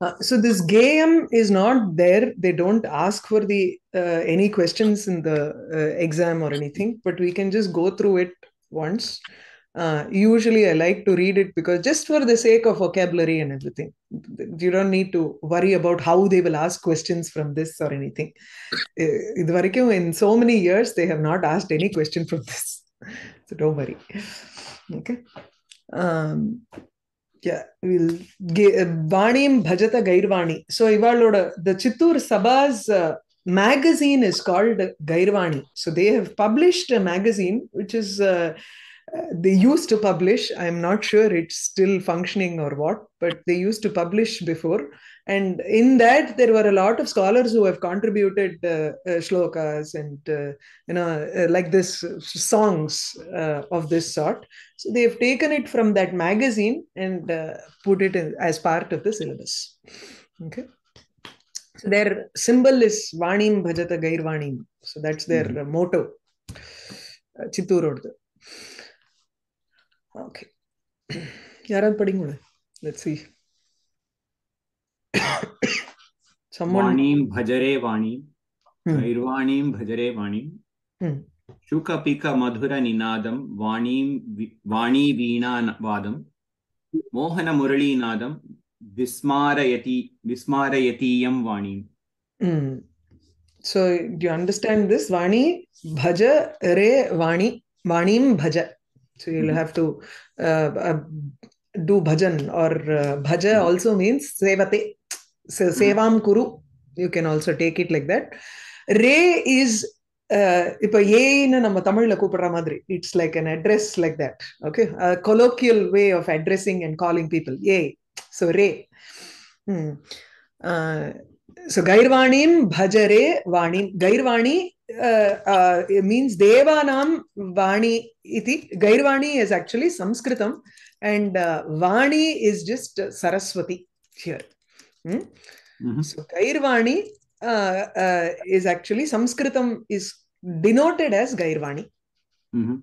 Uh, so this game is not there. They don't ask for the uh, any questions in the uh, exam or anything, but we can just go through it once. Uh, usually, I like to read it because just for the sake of vocabulary and everything, you don't need to worry about how they will ask questions from this or anything. Uh, in so many years, they have not asked any question from this, so don't worry. Okay. Um, Vanim Bhajata Gairvani. So Ivaloda, the Chittoor Sabha's uh, magazine is called Gairvani. So they have published a magazine which is uh, uh, they used to publish. I'm not sure it's still functioning or what, but they used to publish before. And in that, there were a lot of scholars who have contributed uh, uh, shlokas and uh, you know uh, like this uh, songs uh, of this sort. So they have taken it from that magazine and uh, put it in, as part of the syllabus. Okay. So their symbol is Vanim Bhajata Gairvanim. So that's their uh, motto. Uh, Chittoor Okay. யாராவது படிங்களா Let's see. Someone. वाणीं भजरे वाणीं Hmm. गैर्वाणीं भजरे वाणीं Hmm. शुकपिकमधुरनिनादं वाणीं we- वाणीवीणावादं मोहनमुरळीनादं विस्मारयति विस्मारयतीयं वाणीम् Mm. So do you understand this? Vani bhaja re vani vanim bhaja. So you'll have to uh, uh, do bhajan or uh, bhaja also means sevate. So sevam kuru. You can also take it like that. Re is uh, இப்போ ஏன்னு நம்ம தமிழ்ல கூப்பிடுற மாதிரி it's like an address like that okay a colloquial way of addressing and calling people A so re hmm. uh, so gairvanim bhajare vanim gairvani uh, uh, it means devanam vani iti gairvani is actually sanskritam and uh, vani is just saraswati here Hmm? Mhm. so gairvani uh, uh, is actually sanskritam is denoted as gairvani Mhm.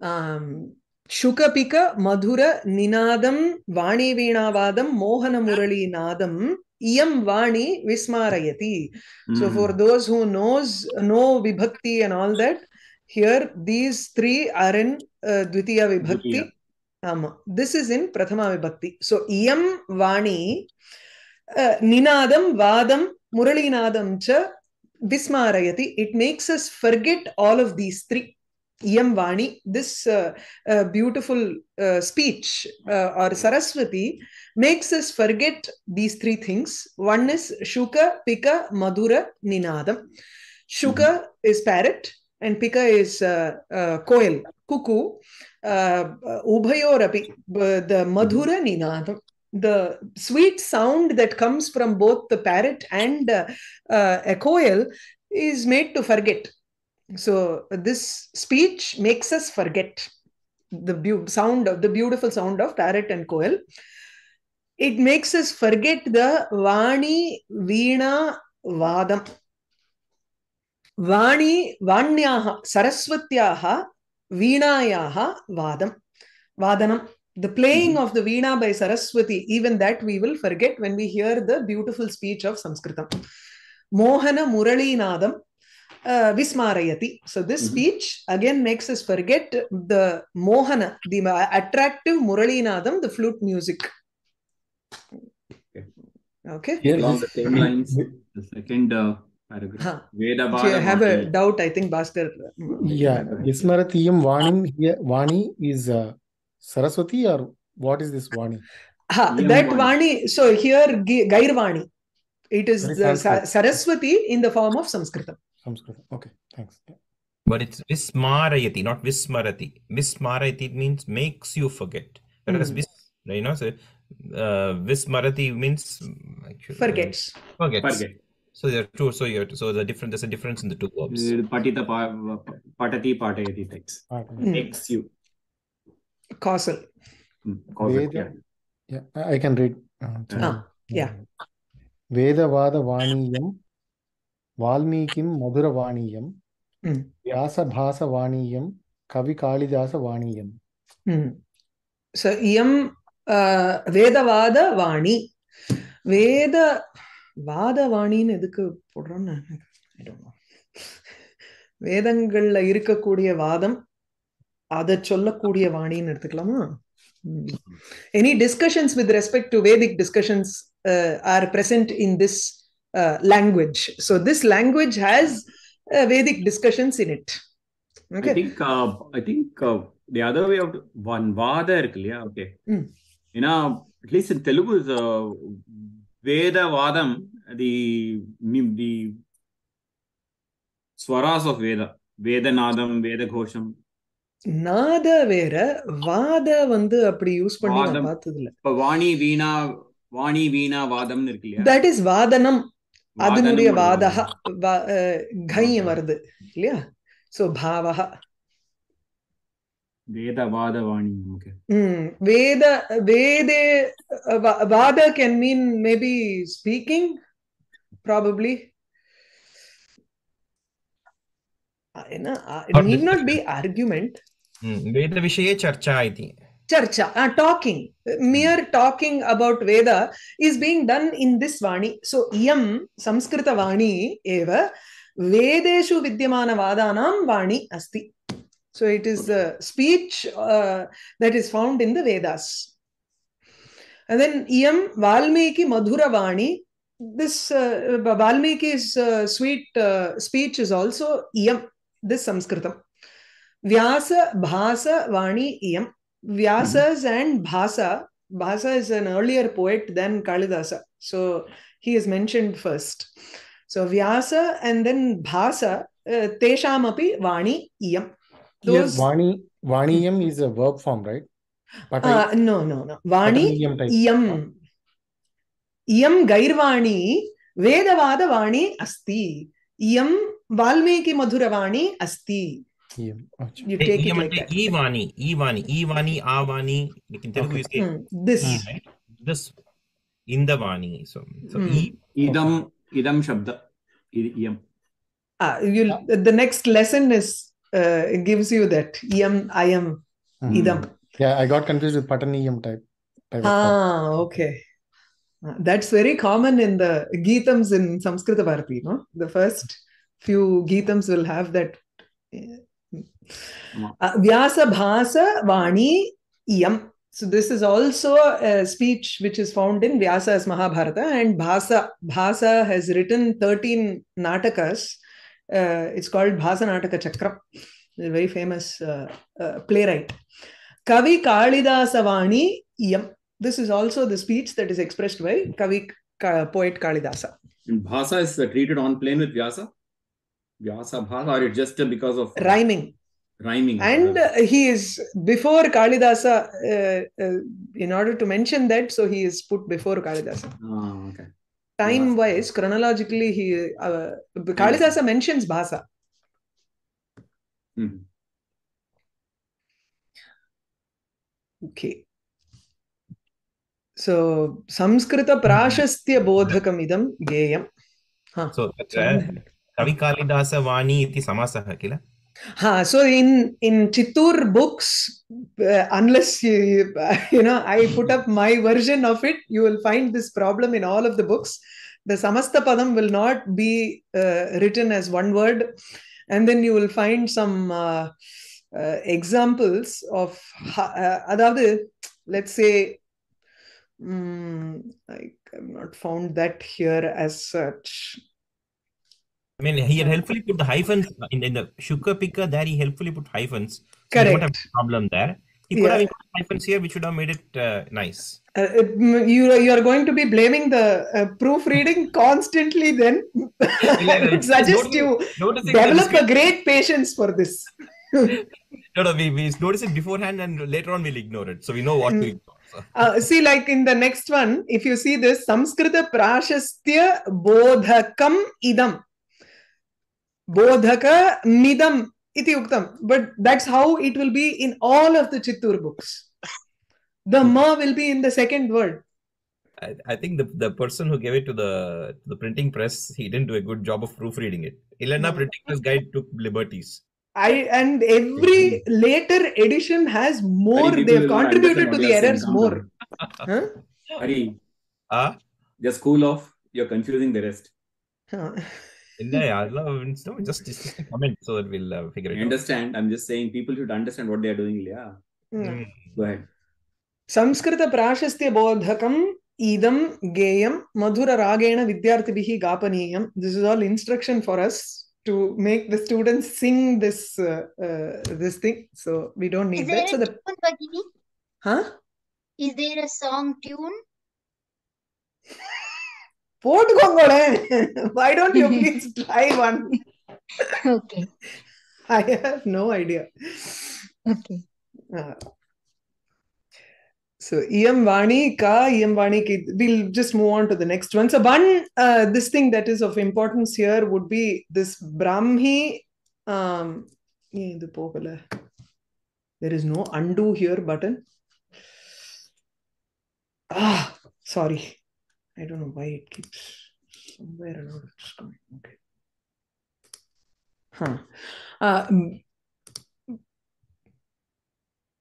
um, shukapika madhura ninadam vani veenavadam mohana murali nadam iyam vani vismarayati so Mhm. for those who knows know vibhakti and all that here these three are in uh, dvitiya vibhakti Dvitiya. Ama. this is in prathama vibhakti. So iyam vani uh, ninadam vadam muralinadam cha vismarayati. It makes us forget all of these three. Iyam vani this uh, uh, beautiful uh, speech uh, or saraswati makes us forget these three things. One is shuka pika madhura ninadam. Shuka is parrot and pika is uh, uh, koel cuckoo uh, ubhayorapi the madhura ninadam the sweet sound that comes from both the parrot and uh, uh, a koel is made to forget. So this speech makes us forget the sound of the beautiful sound of parrot and koel it makes us forget the vani veena vadam. Vani vanyah saraswatyah veenayah vadam vadanam. The playing of the veena by saraswati even that we will forget when we hear the beautiful speech of sanskritam. Mohana muralinadam uh, vismarayati. So this Mhm. speech again makes us forget the mohana the attractive muralinadam the flute music. Okay. Here Along the same lines, the second uh, paragraph. Huh. Vedabala so you have a Vani. doubt i think bhaskar Yeah, Vismaratiyam Vanim here. Vani is uh, Saraswati or what is this Vani? ha, Yam that Vani. vani so here Gi- gairvani it is the saraswati in the form of sanskritam Sanskrit. Okay, thanks. But it's Vismarayati, not Vismarati. Vismarayati means makes you forget. Whereas Hmm. Vis, you know, so uh, Vismarati means actually, forgets forgets. Forget. So there are two. So you're so the different. There's a difference in the two verbs. Uh, Patita pa- patati patayati types. Ah, Hmm. You. causal Hmm, cause it, Veda- yeah. Yeah, I I can read. Uh, Ah, yeah. Vedavada Vaniyam Valmikim Madhura Vaniyam Hmm. Vyasa Bhasa Vaniyam Kavi Kalidasa Vaniyam. Hmm. So iyam வாதவாணின்னு எதுக்கு I know. வேதங்கள்ல இருக்கக்கூடிய வாதம் அதை சொல்லக்கூடிய வாணின்னு எடுத்துக்கலாமா? Any discussions with respect to Vedic discussions are present in this language so this language has Vedic discussions in it I okay think uh, I think uh, the other way of one vada இருக்கு இல்லையா okay. ஏன்னா at least in Telugu வாதம் the the ஸ்வராஸ் of Veda வேதநாதம் வேத கோஷம் நாத வேற வாத வந்து அப்படி யூஸ் பண்ணி நான் வாதம். பார்த்தது இல்ல இப்ப வாணி வீணா வாணி வீணா வாதம்னு இருக்கு இல்லையா? தட் இஸ் வாதனம். அதனுடைய வாதக Okay. வருது இல்லையா? சோ பாவக Vedavadavani. Okay. Mm, Veda, Vede, uh, Vada can mean maybe speaking, probably. it need not be argument. वेदविषये चर्चा इति चर्चा talking mere talking about Veda is being done in this vani so इयं संस्कृतवाणी एव वेदेषु विद्यमानवादानां वाणी अस्ति So, it is the speech uh, that is found in the Vedas. And then Iyam Valmiki Madhura Vani. This uh, Valmiki's uh, sweet uh, speech is also Iyam, this Samskritam. Vyasa Bhasa Vani Iyam. Vyasas and Bhasa. Bhasa is an earlier poet than Kalidasa. So he is mentioned first. So Vyasa and then Bhasa, uh, Teshamapi Vani Iyam. Those... yes, Vani, Vaniyam is a verb form, right? But uh, I... no, no, no. Vani, Yam. Yam yam Gairvani, Vedavada Vani Asti. Yam Valmiki Madhuravani Asti. Yeah. You take e, it like that. Ivani, Ivani, Ivani, Avani. You can tell okay. you say hmm. this. E. This. Indavani. So, so hmm. e. Idam, Idam Shabda. Idam. Ah, you. The next lesson is uh, gives you that yam ayam Mhm. idam. Yeah, I got confused with Pataniyam type. type of. Ah, okay. Ah, That's very common in the Geetams in Samskrita Bharati, no? The first few Geetams will have that. Uh, Vyasa Bhasa Vani Yam. So this is also a speech which is found in Vyasa's Mahabharata and Bhasa. Bhasa has written 13 Natakas. Uh, it's called Bhasa Nataka Chakram. A very famous uh, uh, playwright. Kavi Kalidasa Vani Yam. This is also the speech that is expressed by Kavi Ka- poet Kalidasa. And Bhasa is uh, treated on plane with Vyasa? Vyasa Bhasa or it just because of Rhyming. rhyming? And uh, he is before Kalidasa, uh, uh, in order to mention that, so he is put before Kalidasa. Ah, okay. Time wise, chronologically, he uh, Kalidasa mentions Bhasa. Mhm. Okay. So, Samskrita Prashastya Bodhakamidam Geyam. Huh. so तत्र कविकालिदासवाणी इति समासः किल Huh, so in in Chittoor books, uh, unless you you know I put up my version of it, you will find this problem in all of the books. The samasta padam will not be uh, written as one word, and then you will find some uh, uh examples of uh, let's say. Um, I've not found that here as such. I mean he had helpfully put the hyphens in, in the Shuka Pika there he helpfully put hyphens so he won't have a problem there he could Yeah. have included hyphens here which would have made it uh, nice Uh, you you are going to be blaming the uh, proofreading constantly. Then I would suggest you develop a great patience for this. no, no, we, we notice it beforehand and later on we'll ignore it. So we know what to Mm. ignore. Uh, see, like in the next one, if you see this, Samskrita Prashastya Bodhakam Idam. Bodhaka Midam iti uktam. But that's how it will be in all of the Chittoor books. The ma will be in the second word. I, I think the, the person who gave it to the to the printing press, he didn't do a good job of proofreading it. Elena No. printing press guide took liberties. I and every later edition has more. Hari, They've contributed to the you are saying. errors more. down. Huh? Hari, Ah, Just cool off. You're confusing the rest. Huh. இல்லை அதெல்லாம் இன்ஸ்டம் just comment so that will figure it understand I'm just saying people should understand what they are doing இல்லையா go ahead Sanskrit प्राशस्त्य बोधकम idam geyam madhura ragena vidyarthibih gapaniyam this is all instruction for us to make the students sing this uh, uh, this thing. So we don't need that. so the huh? Is there a song tune? போட்டுக்கோங்களே why don't you please try one Okay. i have no idea Okay. Uh, so Iyam Vani Ka Iyam Vani Ki we'll just move on to the next one. So one uh, this thing that is of importance here would be this Brahmi um ஏன் இது போகல there is no undo here button ah sorry I don't know why it keeps somewhere around it's coming okay huh uh,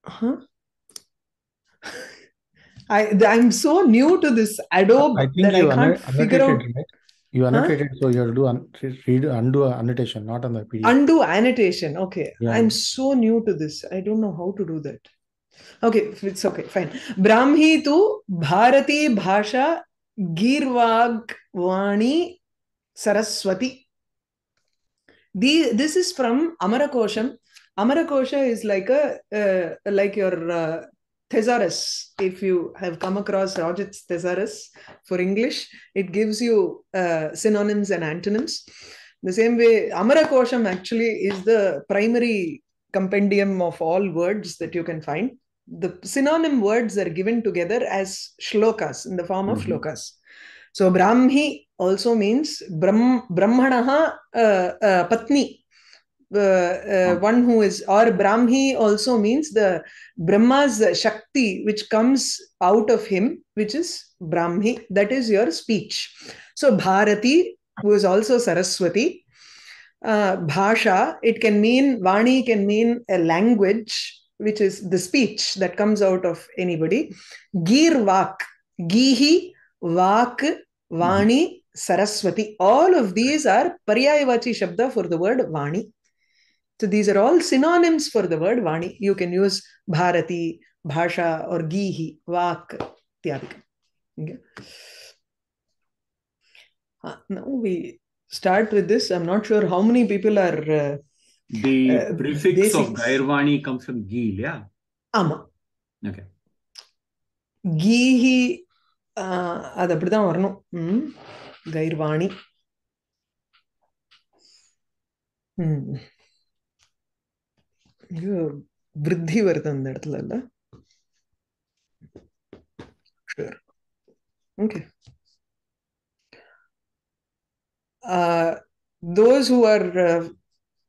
huh I I'm so new to this Adobe I think that you I can't figure out annotated, right? You annotated, so you have to do un- read undo annotation, not on the PDF. undo annotation. Okay, Yeah. I'm so new to this. I don't know how to do that. Okay, it's okay, fine. Brahmi tu Bharati Bhasha Girvag Vani Saraswati. The, this is from Amarakosham. Amarakosha is like a uh, like your uh, thesaurus. If you have come across Roget's thesaurus for English, it gives you uh, synonyms and antonyms. The same way, Amarakosham actually is the primary compendium of all words that you can find. The synonym words are given together as shlokas in the form of Mhm. shlokas. So Brahmi also means Brahm, Brahmanaha uh, uh, Patni. Uh, uh, one who is, or Brahmi also means the Brahma's Shakti, which comes out of him, which is Brahmi. That is your speech. So Bharati, who is also Saraswati, uh, Bhasha, it can mean, Vani can mean a language, which is the speech that comes out of anybody. Gir Vak, Gihi, Vak, Vani, Saraswati. All of these are Paryayavachi Shabda for the word Vani. So these are all synonyms for the word Vani. You can use Bharati, Bhasha, or Gihi, Vak, Tyadika. Okay. Uh, now we start with this. I'm not sure how many people are. Uh, The Uh, prefix of basics. Gairvani comes from Gil, yeah? ஆமா Okay. கீஹி அது அப்படிதான் வரணும் ம் கைர்வாணி ம் விருத்தி வருது அந்த இடத்துல இல்ல. Uh, those who are uh,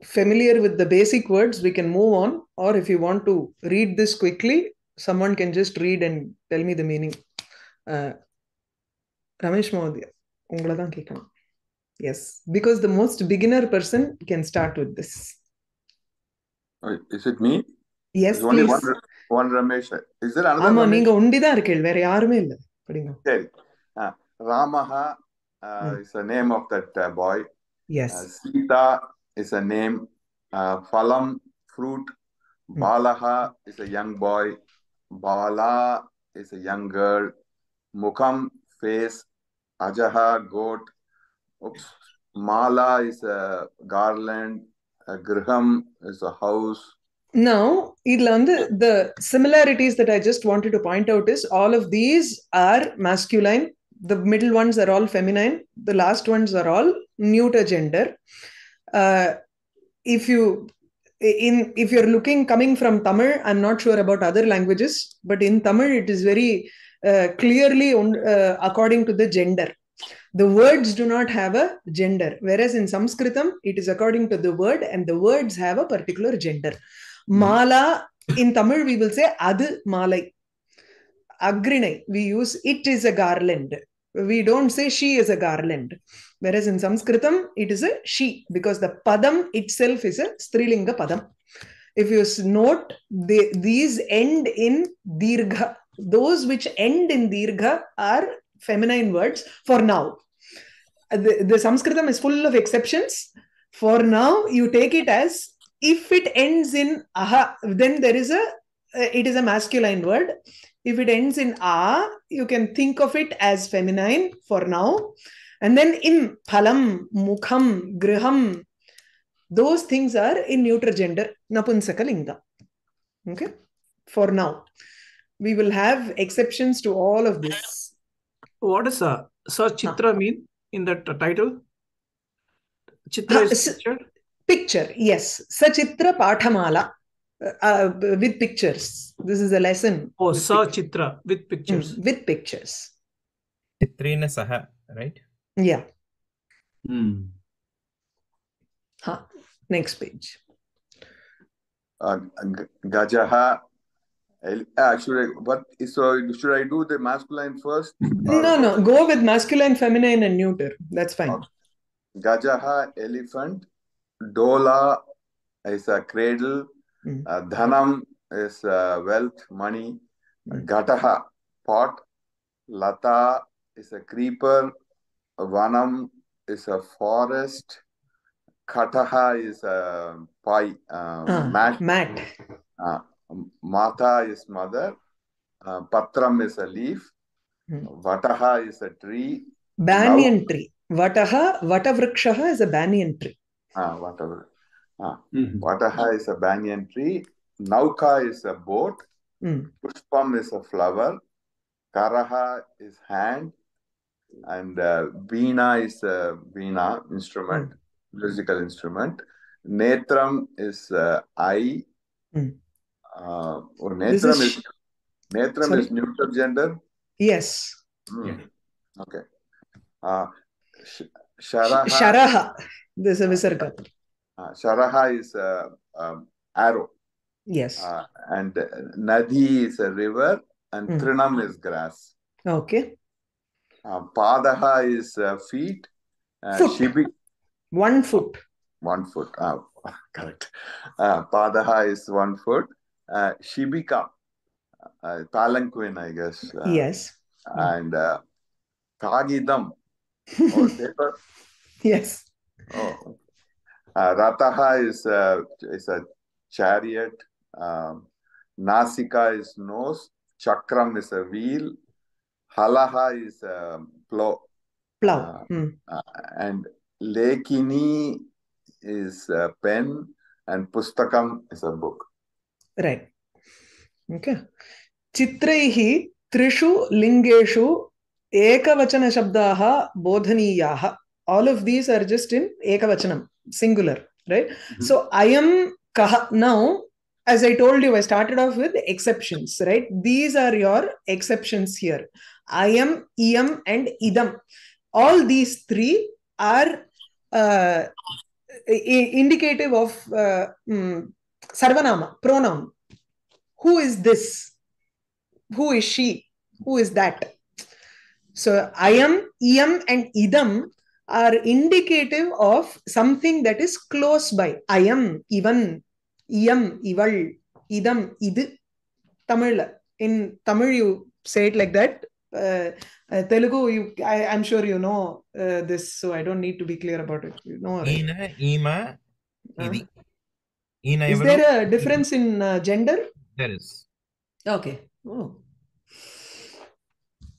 familiar with the basic words, we can move on. Or if you want to read this quickly, someone can just read and tell me the meaning. Uh, Ramesh Mahodaya, உங்களை தான் கேட்கணும். Yes, because the most beginner person can start with this. Oh, Is it me? Yes, There's only one, please. Ra- one Ramesh. Is there another ஆமா Ramesh? நீங்க ஒண்டிதான் இருக்கீள் வேற யாருமே இல்ல படிங்க சரி. Uh, Ramaha uh, Hmm. is the name of that uh, boy. S Uh, Sita is a name. Uh, phalam, fruit. Hmm. Balaha is a young boy. Bala is a young girl. Mukham, face. Ajaha, goat. Oops. Mala is a garland. A griham is a house. Now, Idland, the similarities that I just wanted to point out is all of these are masculine. The middle ones are all feminine. The last ones are all neuter gender. Uh, if you in if you're looking coming from Tamil, I'm not sure about other languages, but in Tamil it is very uh, clearly on- uh, according to the gender. The words do not have a gender, whereas in Sanskritam it is according to the word, and the words have a particular gender. Mala in Tamil we will say adu malai. Agrinai we use it is a garland. We don't say she is a garland. Whereas in Sanskritam it is a she because the padam itself is a strilinga padam. If you note, they, these end in dirgha. Those which end in dirgha are feminine words for now. The, the Sanskritam is full of exceptions. For now, you take it as if it ends in aha, then there is a uh, it is a masculine word. If it ends in a, you can think of it as feminine for now. And then im, phalam, mukham, griham, those things are in neuter gender, napunsaka linga. Okay, for now. We will have exceptions to all of this. What does uh, Sa Chitra mean in that uh, title? Chitra Ha, is picture. Picture, yes. Sachitra Pathamala uh, uh, with pictures. This is a lesson. Oh, with Sa Chitra with pictures. Mm, with pictures. Chitrena saha, right? Yeah. Hmm. Huh. Next page. Uh, G- Gajaha. El- ah, should I, what, so should I do the masculine first? No, no. Go with masculine, feminine, and neuter. That's fine. Okay. Gajaha, elephant. Dola is a cradle. Mm. Uh, Dhanam is uh, wealth, money. Mm. Gataha, pot. Lata is a creeper. Vanam is a forest. Kataha is a pie, uh, Ah, mat. mat. Uh, Mata is mother. Uh, Patram is a leaf. Hmm. Vataha is a tree. Banyan tree. Vataha, Vatavrikshaha is a banyan tree. Ah, whatever. Ah, Mhm. Vataha is a banyan tree. Nauka is a boat. Mm. Pushpam is a flower. Karaha is hand. And uh, Veena is a Veena instrument, musical instrument. Netram is uh, eye. Mm. Uh, oh, Netram is- is, Netram Sorry? is neuter gender. Yes. Hmm. Yeah. Okay. Uh, sh- Sharaha, Sharaha. This is a visarga. uh, Sharaha is a um, arrow. Yes. Uh, and uh, Nadi is a river, and Hmm. Trinam is grass. Okay. Uh, Padaha is uh, feet. Uh, Foot. Shibi, One foot. one foot. Ah, correct. Uh, Padaha is one foot. Uh, Shibika, uh, palanquin, I guess. Uh, Yes. And uh, Kagidam, or paper. Yes. Oh. Uh, Rataha is a, is a chariot. Um, Nasika is nose. Chakram is a wheel. Halaha is um, plow. Plow. Uh, mm. uh, and Lekini is a pen and Pustakam is a book. Right. Okay. Chitraihi Trishu Lingeshu Ekavachana Shabdaha Bodhaniyaha. All of these are just in Ekavachanam, singular, right? Mm-hmm. So I am kaha. Now as i told you i started off with exceptions right? These are your exceptions here. I am iam and idam. All these three are uh, indicative of uh, mm, sarvanama pronoun. Who is this? Who is she? Who is that? So I am, iam and idam are indicative of something that is close by. I am, iyam ival idam idu tamil in tamil you say it like that uh, uh, telugu you I, i'm sure you know uh, this so i don't need to be clear about it you know right? Ina, Ima, Idi. Ina is evaru? there a difference in uh, gender There is. Okay. Oh.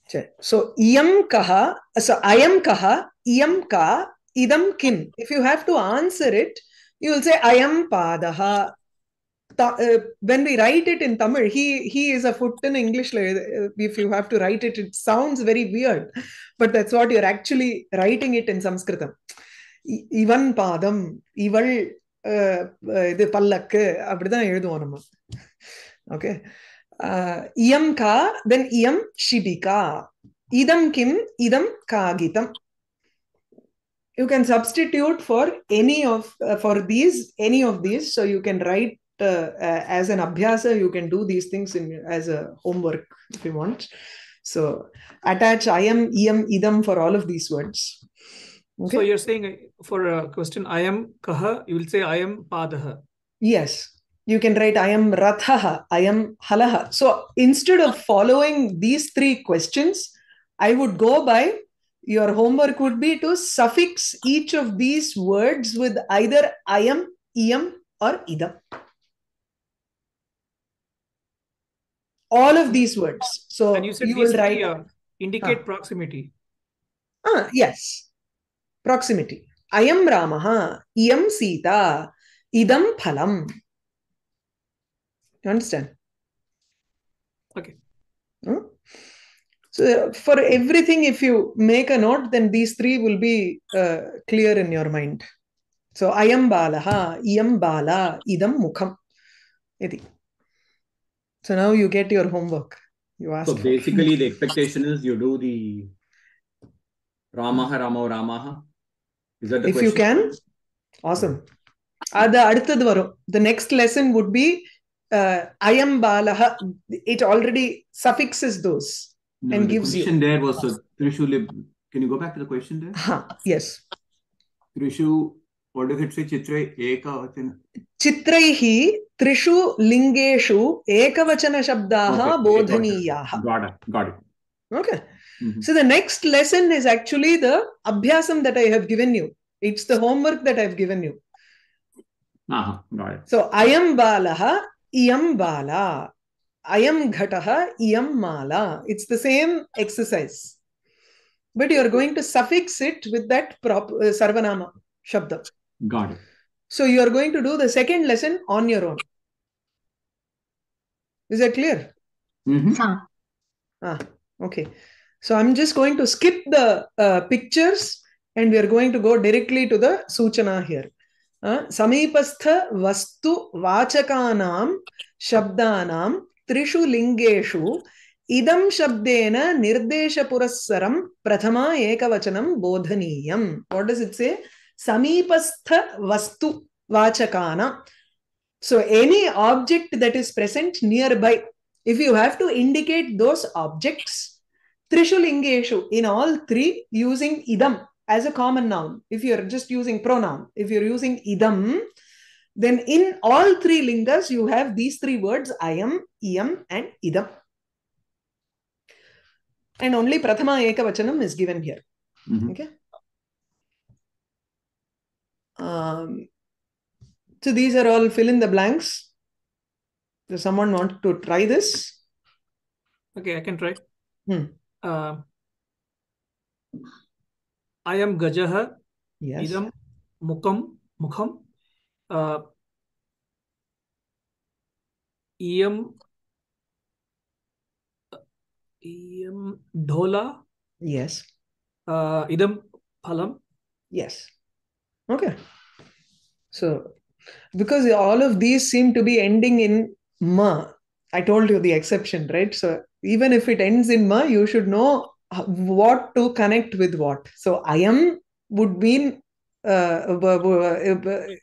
Sure. So iyam kaha, so ayam kaha, iyam ka, idam kim. If you will say ayam padaha. Ta- uh, when we write it in Tamil, he he is a foot in English. If you have to write it, it sounds very weird, but that's what you're actually writing it in Sanskritam. இவன் பாதம் இவள் இது பல்லக்கு அப்படிதான் எழுதுவோம் நம்ம okay இயம் கா தென் இயம் ஷிபிகா இதம் கிம் இதம் காகிதம் you can substitute for any of uh, for these any of these. So you can write uh, uh, as an abhyasa you can do these things in as a homework if you want. So attach i am iam idam for all of these words. Okay? So you're saying uh, for a question, I am kaha, you will say I am padaha. yes. You can write i am rathaha i am halaha. So instead of following these three questions I would go by your homework would be to suffix each of these words with either ayam, iyam, or idam. All of these words. So And you you will write. uh, indicate proximity. Ah, yes. Proximity. I Ayam Ramaha, iyam Sita, idam phalam. You understand? Okay Hmm? So for everything, if you make a note, then these three will be uh, clear in your mind. So ayam balaha, iyam bala, idam mukham. Iti. So now you get your homework. You ask. So basically, the expectation is you do the Ramaha, Ramo, Ramaha. Is that the if you question? can, awesome. அது அடுத்தது வரும் the next lesson would be uh, ayam balaha it already suffixes those no, and the gives question you. there was so Trishu, can you go back to the question there? Huh, yes. Trishu, what does it say? Chitre eka vachana. Chitraihi trishu lingeshu ekavachana shabdaha okay, bodhaniyaha. Got it. Got it. Okay. Mm-hmm. So the next lesson is actually the abhyasam that I have given you. It's the homework that I've given you. Uh-huh. Got it. So I am balaha, iam bala ayam ghataha iyam mala it's the same exercise but you are going to suffix it with that prop uh, sarvanama shabda Got it. so you are going to do the second lesson on your own is that clear Mhm. Huh. Ah, okay. So I'm just going to skip the uh, pictures and we are going to go directly to the Suchana here. Uh, Samipastha Vastu Vachakanam Shabdanam Trishu Lingeshu Idam Shabdena Nirdesha Purassaram Prathama Ekavachanam Bodhaniyam. What does it say? Samipastha Vastu Vachakana. So any object that is present nearby if you have to indicate those objects, Trishu Lingeshu, in all three, using idam as a common noun. If you're just using pronoun, if you're using idam, then in all three lingas, you have these three words, I ayam, iyam, and idam. And only Prathama Ekavachanam is given here. Mhm. Okay. Um, so these are all fill in the blanks. Does someone want to try this? Okay, I can try. Hmm. Uh, I am Gajaha, Yes. Idam Mukam, Mukham, uh, Iyam, Iyam Dhola, Yes. uh, Idam Phalam. Yes. Okay. So, because all of these seem to be ending in ma, I told you the exception, right? So, even if it ends in ma, you should know what to connect with what. So, ayam would mean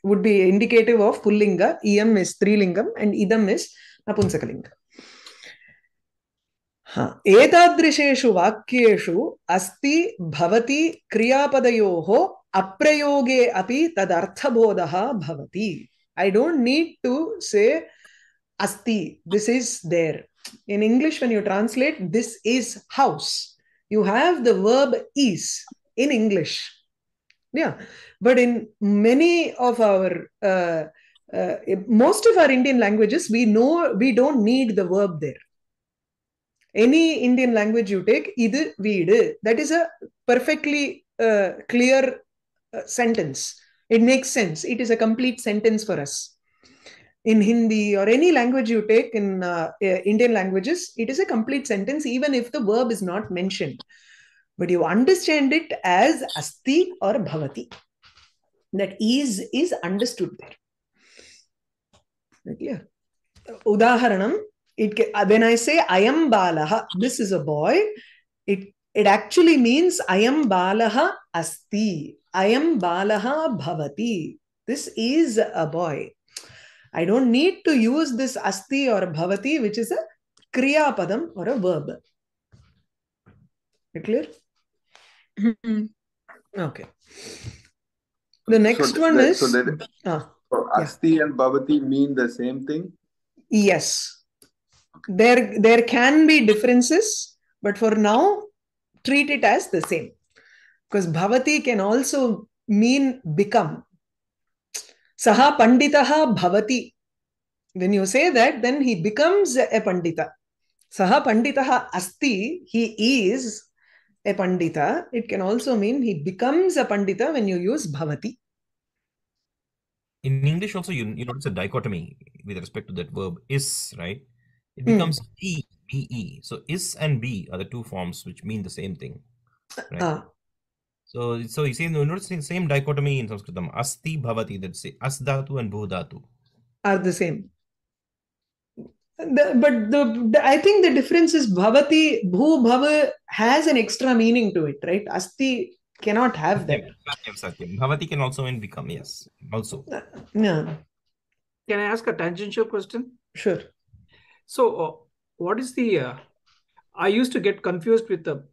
would be indicative of pullinga, iyam is strilingam, and idam is napunsakalinga. हा एतादृशेषु वाक्येषु अस्ति भवति क्रियापदयोः अप्रयोगे अपि तदर्थबोधः भवति I don't need to say अस्ति this is there in English when you translate this is house you have the verb is in English yeah. But in many of our uh, uh, most of our indian languages we know we don't need the verb there. Any indian language you take idu veedu that is a perfectly uh, clear uh, sentence. It makes sense. It is a complete sentence for us. In hindi or any language you take in uh, indian languages it is a complete sentence even if the verb is not mentioned but you understand it as asti or bhavati. That is is understood there. Clear? Udaharanam it when i say i am balaha this is a boy it it actually means i am balaha asti i am balaha bhavati. This is a boy. I don't need to use this asti or bhavati which is a kriya padam or a verb You clear Hmm. okay the next so one the- is so, that, ah, so asti and bhavati mean the same thing Yes. There, there can be differences, but for now, treat it as the same. Because bhavati can also mean become. Saha panditaha bhavati. When you say that, then he becomes a pandita. Saha panditaha asti, he is a pandita. It can also mean he becomes a pandita when you use bhavati. In English, also, you, you notice a dichotomy with respect to that verb is, right? It Hmm. becomes be, be. So is and be are the two forms which mean the same thing. Right? Ah, So, so you see, you notice the same dichotomy in Sanskritam. Asti bhavati, that's say as dhatu and bhu dhatu. are the same. The, but the, the I think the difference is bhavati bhu bhava has an extra meaning to it, right? Asti cannot have that. Satyam, satyam. Bhavati can also mean become, yes. Also. Yeah, Can I ask a tangential question? sure. So, uh, what is the? Uh, I used to get confused with the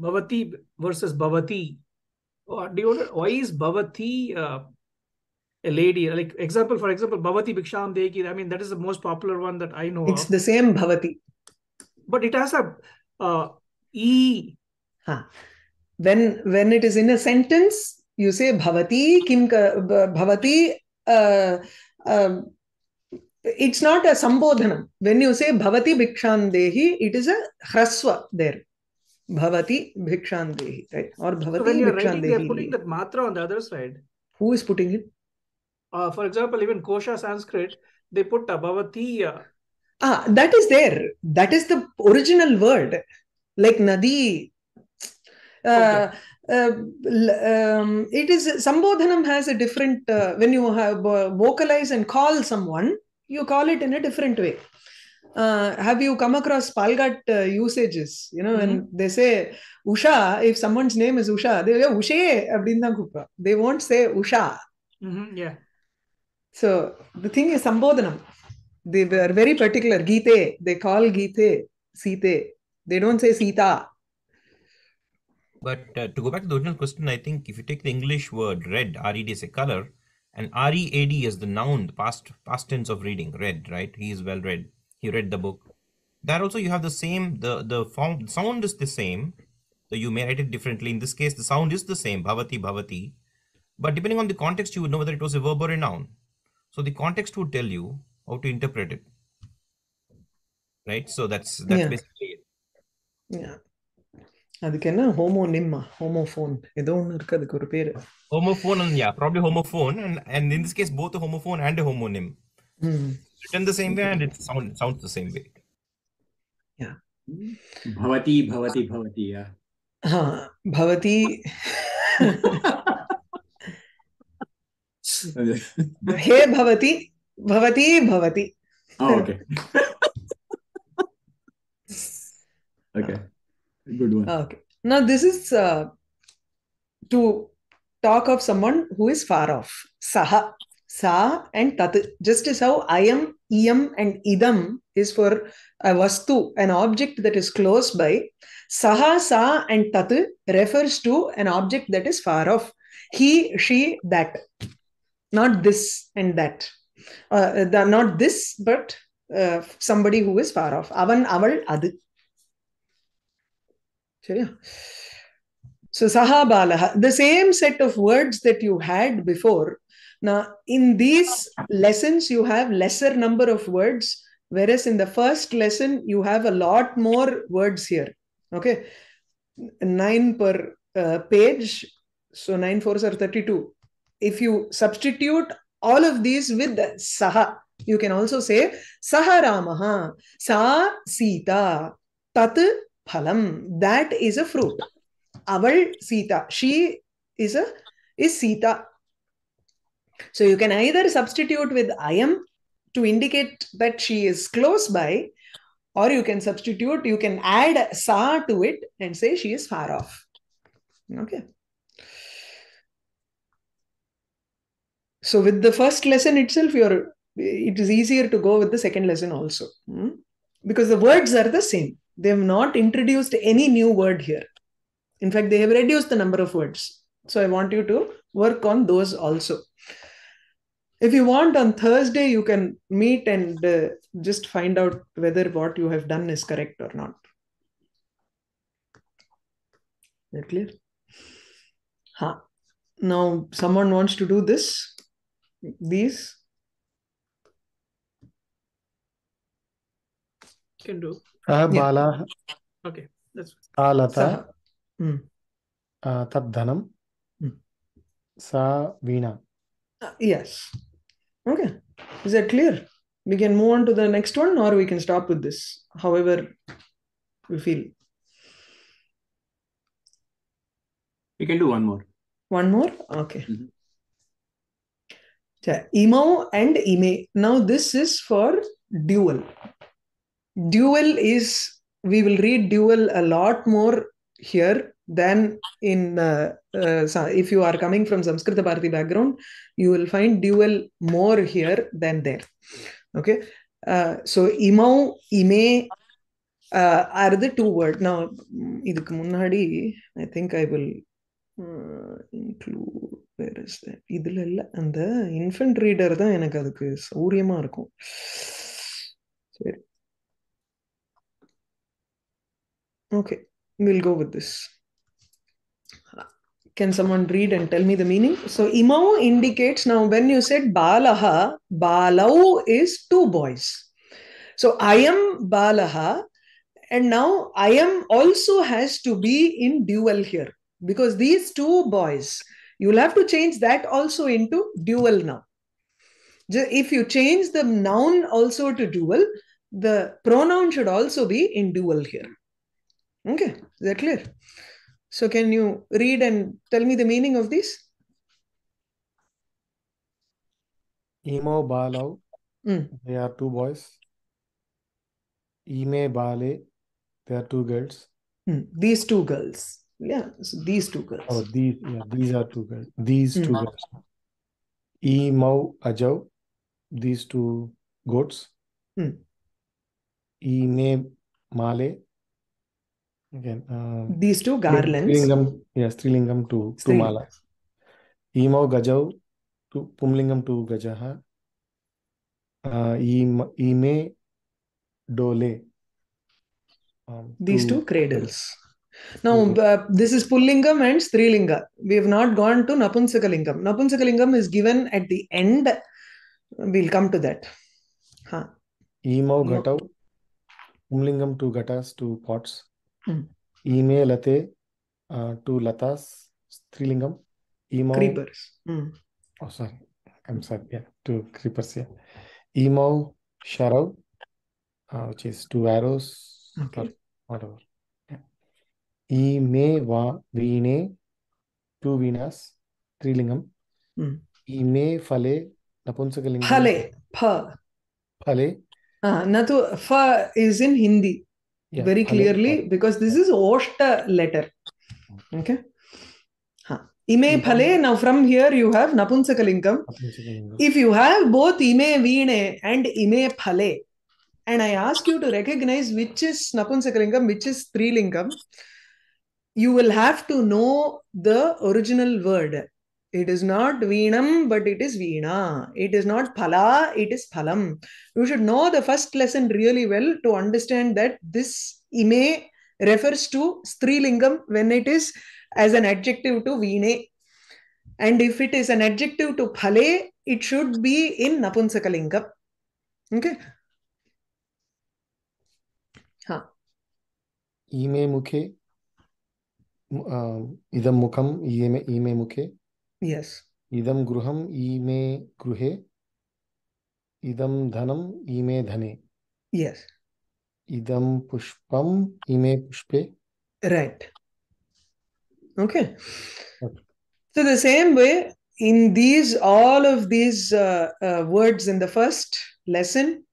bhavati versus bhavati. Uh, do you know why is bhavati uh, a lady? Like example, for example, bhavati bhiksham dehi. I mean, that is the most popular one that I know It's of. the same bhavati. But it has a uh, e. Huh. When when it is in a sentence, you say bhavati kim bhavati. Uh, um, it's not a sambodhanam. When you say bhavati bhikshan dehi, it is a hraswa there. Bhavati bhikshan dehi, right? Or bhavati So when you're bhikshan writing, they're putting that matra on the other side. Who is putting it? Uh, for example, even Kosha Sanskrit, they put abhavatiya Ah, that is there. That is the original word. Like Nadi. Uh, okay. Uh, um, it is sambodhanam has a different uh, when you have uh, vocalize and call someone you call it in a different way uh, have you come across Palghat uh, usages you know mm-hmm. and they say usha if someone's name is usha they say ushe they won't say usha mm-hmm, yeah so the thing is Sambodhanam. They were very particular. Gite, they call Gite, Sita. They don't say Sita. But uh, to go back to the original question, I think if you take the English word red, R-E-D is a color, and R-E-A-D is the noun, the past past tense of reading, read, right? He is well read. He read the book. That also you have the same, the the form, sound is the same. So you may write it differently. In this case, the sound is the same, bhavati, bhavati. But depending on the context, you would know whether it was a verb or a noun. So the context would tell you how to interpret it. Right? So that's that's Yeah. basically it. Yeah. அதுக்கு என்ன ஹோமோனிம்மா homophone ஏதோ ஒன்று இருக்கு அதுக்கு ஒரு பேரு Homophone and yeah, probably homophone, and and in this case, both a homophone and a homonym. ம். written the same way and it sound, sounds the same way. Bhavati, bhavati, bhavati. Yeah. हा भवती हे भवती भवती भवति oh, okay. okay. Good one. Okay. Now this is uh, to talk of someone who is far off. Saha, sa and tat. Just as how ayam, iyam and idam is for a vastu, an object that is close by. Saha, sa and tat refers to an object that is far off. He, she, that. Not this and that. Uh, the, not this, but uh, somebody who is far off. Avan, aval, adu. சரியா so saha balaha the same set of words that you had before now in these lessons you have lesser number of words whereas in the first lesson you have a lot more words here okay 9 per uh, page so 9 fours are 32 if you substitute all of these with saha you can also say saha ramaha sa sita tat phalam. That is a fruit. Aval sita she is a is sita. So you can either substitute with i am to indicate that she is close by or you can substitute you can add sa to it and say she is far off. Okay so with the first lesson itself you're it is easier to go with the second lesson also hmm? because the words are the same they have not introduced any new word here in fact they have reduced the number of words so i want you to work on those also if you want on thursday you can meet and uh, just find out whether what you have done is correct or not that clear? Ha. Now someone wants to do this these? Can do. Uh, bala. Okay that's alata Hmm. uh, tadhanam hmm. sa veena. Uh, yes. Okay. Is that clear? We can move on to the next one or we can stop with this however we feel. We can do one more. One more? Okay. Mm -hmm. Imao and Ime. Now this is for dual. Dual is, we will read dual a lot more here than in, uh, uh, if you are coming from Samskrita Bharati background, you will find dual more here than there. Okay. Uh, so imau, ime uh, are the two words. Now, mm, I think I will include where is that இதுல இல்ல அந்த infant reader தான் எனக்கு அதுக்கு சௌரியமா இருக்கும் சரி okay will go with this Can someone read and tell me the meaning? So imau indicates now when you said balaha, balau is two boys. So I am balaha, and now I am also has to be in dual here because these two boys, you'll have to change that also into dual noun. If you change the noun also to dual, the pronoun should also be in dual here. Okay, is that clear? So can you read and tell me the meaning of this? imo Balau, mm. they are two boys. Ime Bale, they are two girls. Mm. These two girls. Yeah, so these two girls. oh these yeah these are two girls these two Mm. girls imau ajau these two goats Mm. ime male again uh, These two garlands. Strilingam, yeah, Strilingam to, to Striling. Mala. Emo Gajau to Pumlingam to Gajaha. Uh, im- Ime Dole. Um, These two cradles. Now, Mhm. uh, this is Pullingam and Strilinga. We have not gone to Napunsakalingam. Napunsakalingam is given at the end. We'll come to that. Huh. Emo No. Gatau. Pumlingam to Gatas to pots. Hmm. Ime Late uh, to Latas. Strilingam. Emo. Creepers. Hmm. Oh, sorry. I'm sorry. Yeah, to creepers. Yeah. Emo Sharau, uh, which is two arrows Okay. or whatever. Va Veene, two Venas, Trilingam. Hmm. Ime Fale, Napunsakalingam. Phale. Pha. Phale. Uh, Natu, pha is in Hindi Yeah, very clearly Phale. because this is Oshta letter. Okay. Huh. Ime phale. Now, from here you have Napunsakalingam. If you have both ime veene and ime phale, and I ask you to recognize which is Napunsakalingam, which is Strilingam, you will have to know the original word. It is not veenam, but it is veena. It is not phala, it is phalam. You should know the first lesson really well to understand that this ime refers to Strilingam when it is as an adjective to veene. And if it is an adjective to phale, it should be in Napunsakalingam. Okay. Huh. Ime Mukhe. Um, Idam Mukham, Ime, Ime Mukhe. Yes. Idam Gruham, Ime Gruhe. Idam Dhanam, Ime Dhane. Yes. Idam Pushpam, Ime Pushpe. Right. Okay. Okay. So the same way, in these, all of these uh, uh, words in the first lesson,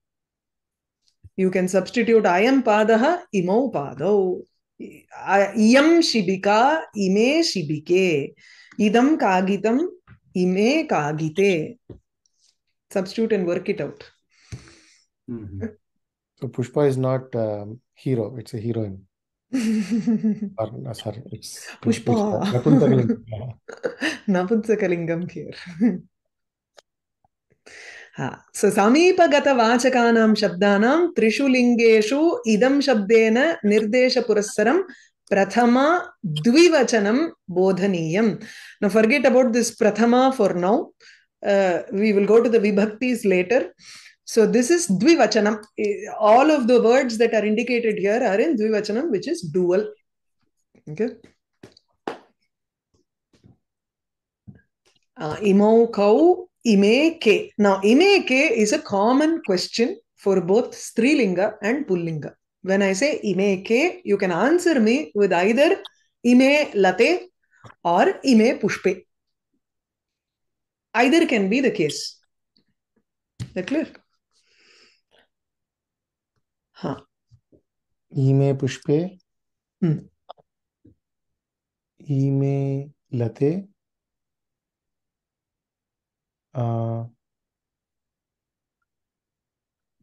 you can substitute ayam padaha imau padau. इयम् शिबिका इमे शिबिके इदम् कागितम् इमे कागिते। Substitute and work it out so Pushpa is not hero it's a heroine नपुंसकलिंगम so సమీపగత వాచకానాం శబ్దానాం త్రిషు లింగేషు ఇదం శబ్దేన నిర్దేశ పురస్సరం ప్రథమ ద్వివచనం బోధనీయం నా ఫర్గెట్ అబౌట్ దిస్ ప్రథమ for now we will go to the విభక్తిస్ later so this is ద్వివచనం all of the words that are indicated here are in ద్వివచనం which is dual okay ఇమౌ కౌ imau kau ime ke. Now, ime ke is a common question for both Strilinga and Pullinga. When I say ime ke, you can answer me with either ime late or ime pushpe. Either can be the case. That clear? Huh. ईमे पुष्पे Hmm. ईमे लते uh,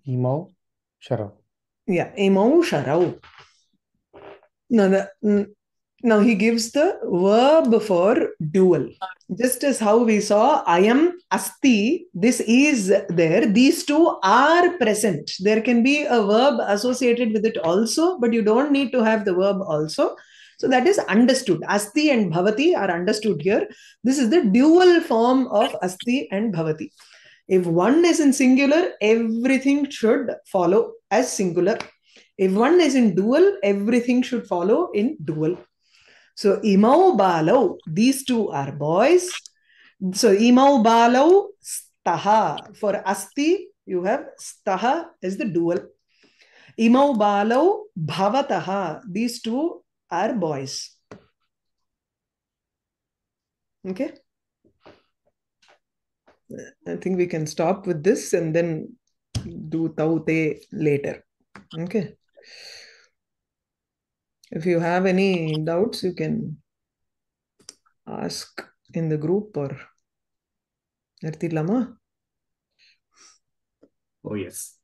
Emo Yeah, Emo Sharov. Now, the, now he gives the verb for dual. Just as how we saw, I am asti, this is there. These two are present. There can be a verb associated with it also, but you don't need to have the verb also. So that is understood. Asti and bhavati are understood here. This is the dual form of asti and bhavati. If one is in singular, everything should follow as singular. If one is in dual, everything should follow in dual. So imau balau, these two are boys. So imau balau staha. For asti, you have staha is the dual. Imau balau bhavataha. These two are boys. Okay. I think we can stop with this and then do taute later. Okay. If you have any doubts, you can ask in the group or Lama. Oh, yes.